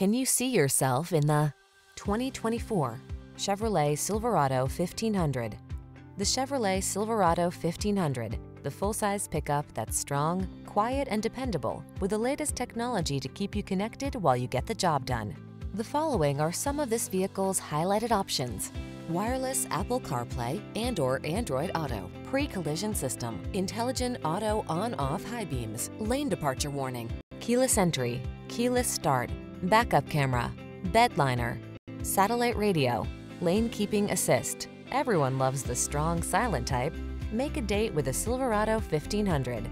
Can you see yourself in the 2024 Chevrolet Silverado 1500? The Chevrolet Silverado 1500, the full-size pickup that's strong, quiet, and dependable with the latest technology to keep you connected while you get the job done. The following are some of this vehicle's highlighted options. Wireless Apple CarPlay and or Android Auto, pre-collision system, intelligent auto on-off high beams, lane departure warning, keyless entry, keyless start, backup camera, bed liner, satellite radio, lane keeping assist. Everyone loves the strong silent type. Make a date with a Silverado 1500.